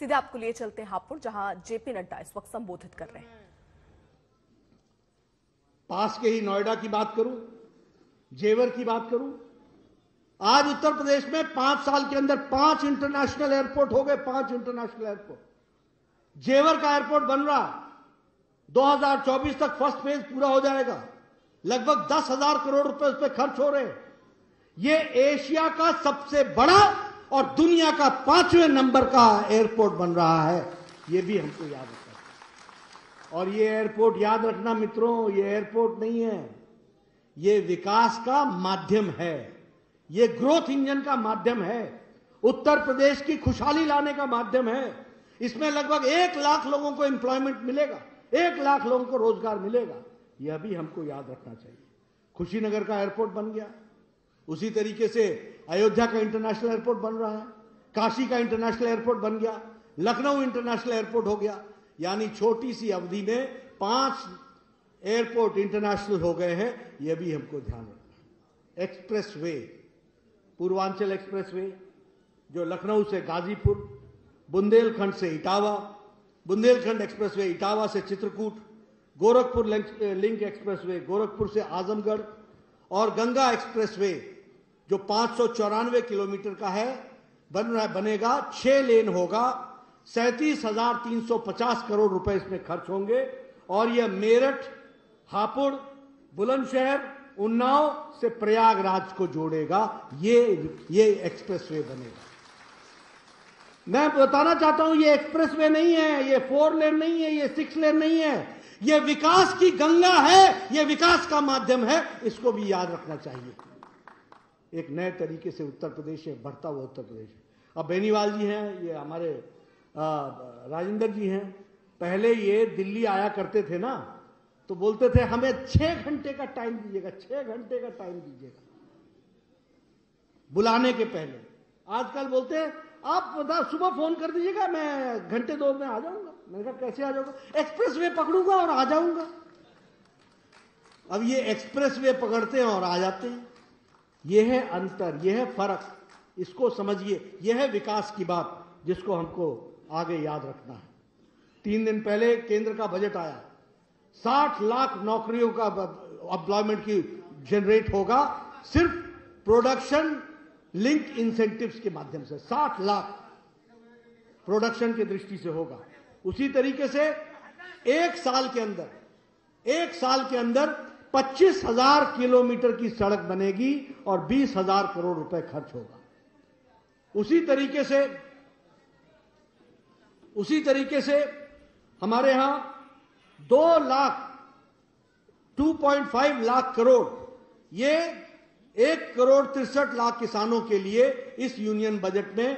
सीधे आपको लिए चलते हैं हापुड़, जहाँ जेपी नड्डा इस वक्त संबोधित कर रहे हैं। पास के ही नोएडा की बात करूँ, जेवर की बात करूँ, आज उत्तर प्रदेश में पाँच साल के अंदर पाँच इंटरनेशनल एयरपोर्ट हो गए, पाँच इंटरनेशनल एयरपोर्ट। जेवर का एयरपोर्ट बन रहा 2024 तक फ़र्स्ट फ़ेज़ पूरा हो जाएगा, लगभग दस हज़ार करोड़ रुपए उस पर खर्च हो रहे हैं। ये एशिया का सबसे बड़ा और दुनिया का पाँचवें नंबर का एयरपोर्ट बन रहा है। ये भी हमको याद रखना। और ये एयरपोर्ट याद रखना मित्रों, ये एयरपोर्ट नहीं है। ये विकास का माध्यम है। ये ग्रोथ इंजन का माध्यम है। उत्तर प्रदेश की खुशहाली लाने का माध्यम है। इसमें लगभग एक लाख लोगों को एम्प्लॉयमेंट मिलेगा। एक लाख लोगों को रोज़गार मिलेगा। यह भी हमको याद रखना चाहिए। खुशीनगर का एयरपोर्ट बन गया। उसी तरीके से अयोध्या का इंटरनेशनल एयरपोर्ट बन रहा है, काशी का इंटरनेशनल एयरपोर्ट बन गया, लखनऊ इंटरनेशनल एयरपोर्ट हो गया। यानी छोटी सी अवधि में पाँच एयरपोर्ट इंटरनेशनल हो गए हैं यह भी हमको ध्यान रखना expressway Purvanchal expressway जो लखनऊ से गाजीपुर, बुंदेलखंड से इटावा, बुंदेलखंड एक्सप्रेस वे इटावा से Chitrakoot, Gorakhpur link expressway Gorakhpur से आजमगढ़, और गंगा एक्सप्रेसवे जो पाँच किलोमीटर का है, बन रहा बनेगा, छह लेन होगा, सैंतीस हज़ार तीन सौ पचास करोड़ रुपए इसमें खर्च होंगे। और यह मेरठ, हापुड़, बुलंदशहर, उन्नाव से प्रयागराज को जोड़ेगा। ये ये एक्सप्रेसवे बनेगा। मैं बताना चाहता हूँ, ये एक्सप्रेसवे नहीं है, ये फोर लेन नहीं है, ये सिक्स लेन नहीं है। ये विकास की गंगा है, ये विकास का माध्यम है, इसको भी याद रखना चाहिए। एक नए तरीके से उत्तर प्रदेश है, बढ़ता हुआ उत्तर प्रदेश अब बेनीवाल जी हैं, ये हमारे राजेंद्र जी हैं। पहले ये दिल्ली आया करते थे ना तो बोलते थे, हमें छह घंटे का टाइम दीजिएगा, छह घंटे का टाइम दीजिएगा। बुलाने के पहले। आजकल बोलते हैं, आप बता, सुबह फ़ोन कर दीजिएगा, मैं घंटे दो में आ जाऊँगा। मैंने कहा, कैसे आ जाऊँगा? एक्सप्रेस वे पकड़ूँगा और आ जाऊँगा। अब ये एक्सप्रेस वे पकड़ते हैं और आ जाते हैं। यह है अंतर, यह है फ़र्क। इसको समझिए, यह है विकास की बात जिसको हमको आगे याद रखना है। तीन दिन पहले केंद्र का बजट आया। साठ लाख नौकरियों का एम्प्लॉयमेंट की जनरेट होगा सिर्फ़ प्रोडक्शन लिंक इंसेंटिव्स के माध्यम से। 60 लाख प्रोडक्शन की दृष्टि से होगा। उसी तरीके से एक साल के अंदर, एक साल के अंदर पच्चीस हज़ार किलोमीटर की सड़क बनेगी और बीस हज़ार करोड़ रुपए खर्च होगा। उसी तरीके से, उसी तरीके से हमारे यहाँ दो लाख 2.5 लाख करोड़, ये एक करोड़ तिरसठ लाख किसानों के लिए इस यूनियन बजट में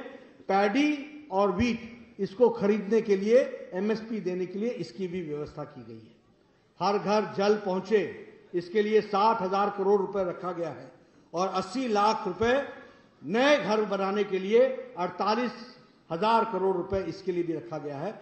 पैडी और वीट इसको खरीदने के लिए, एमएसपी देने के लिए इसकी भी व्यवस्था की गई है। हर घर जल पहुँचे इसके लिए साठ हज़ार करोड़ रुपए रखा गया है और अस्सी लाख रुपए नए घर बनाने के लिए अड़तालीस हज़ार करोड़ रुपए इसके लिए भी रखा गया है।